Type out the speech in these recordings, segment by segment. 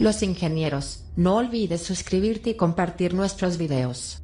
Los ingenieros, no olvides suscribirte y compartir nuestros videos.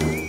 You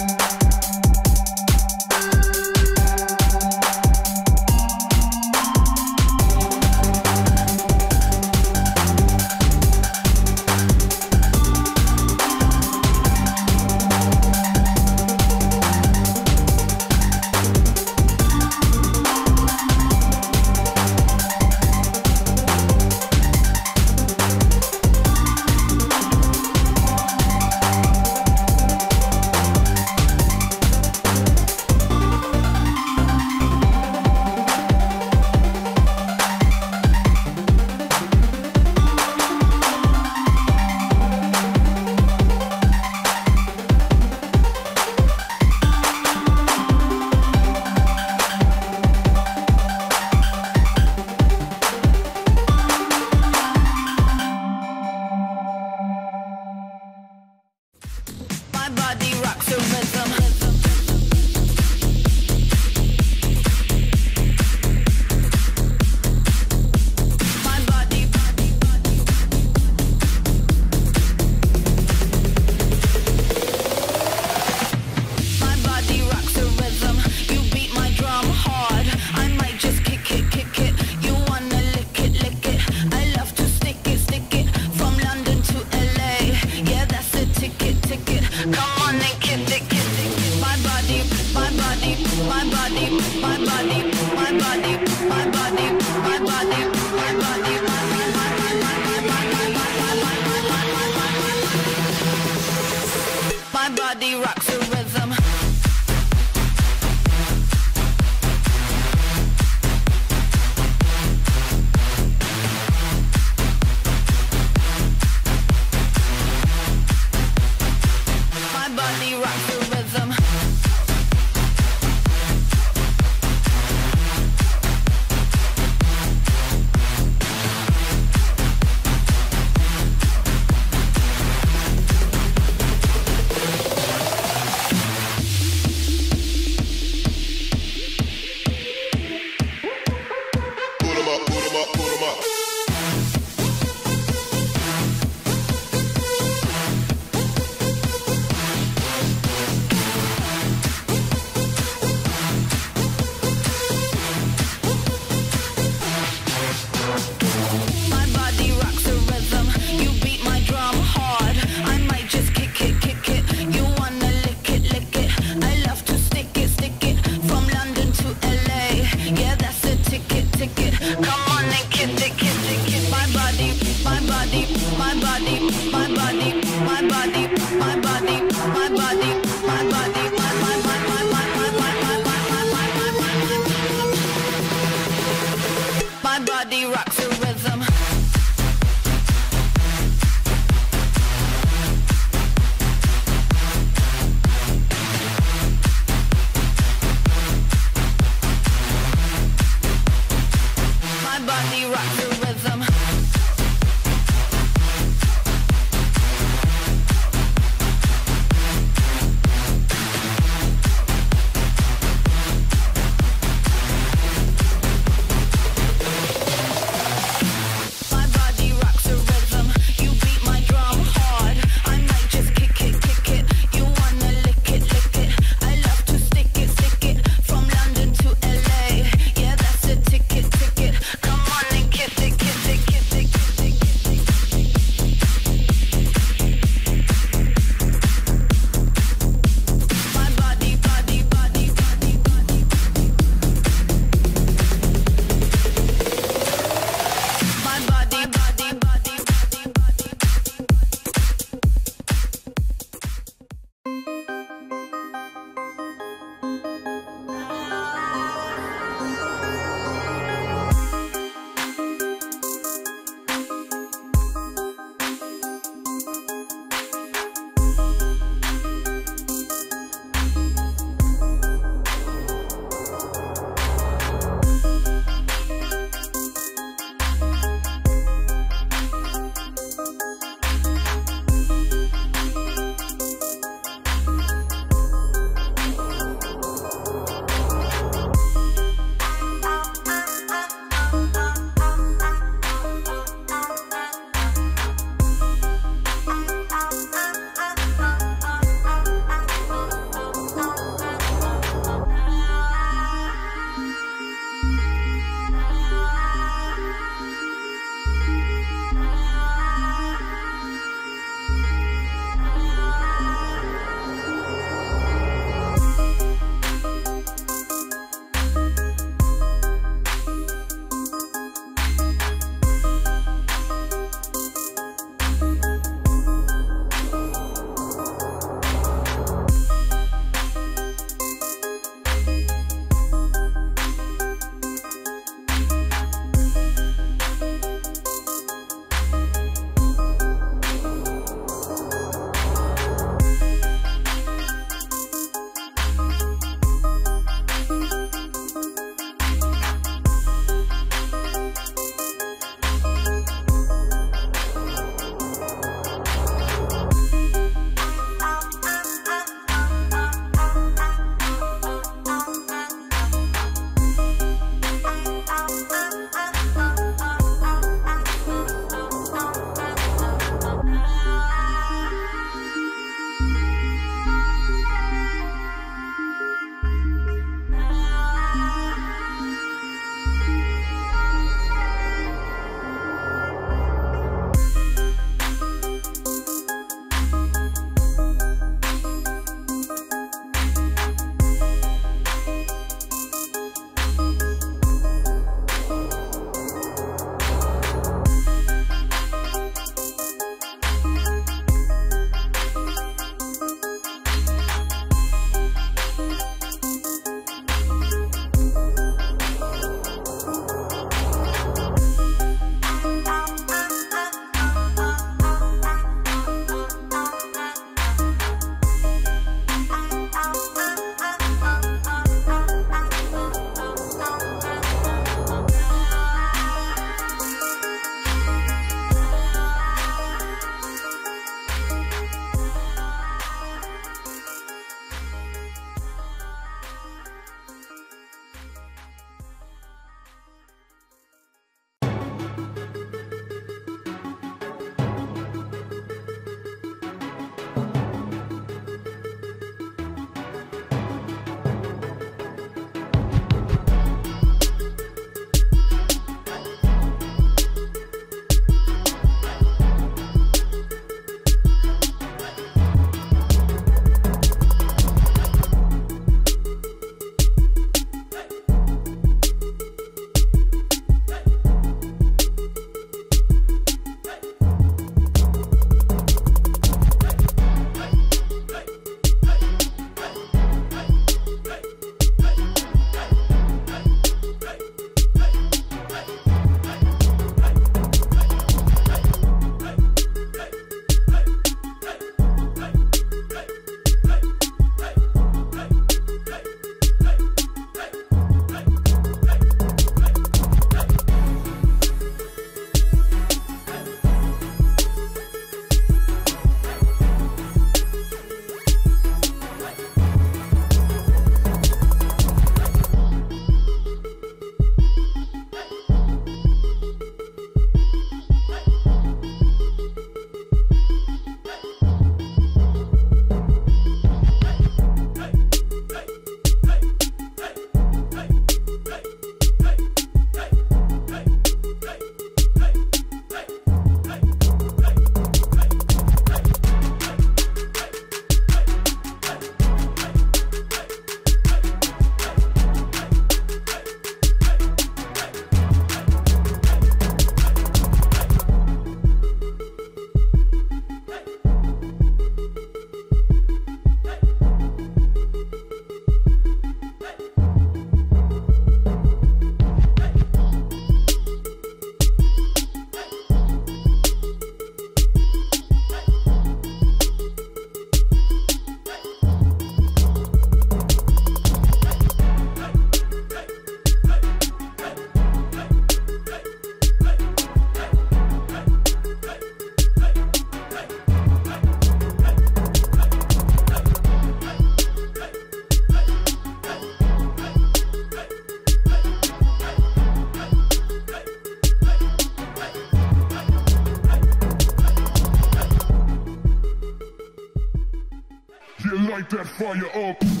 That fire up.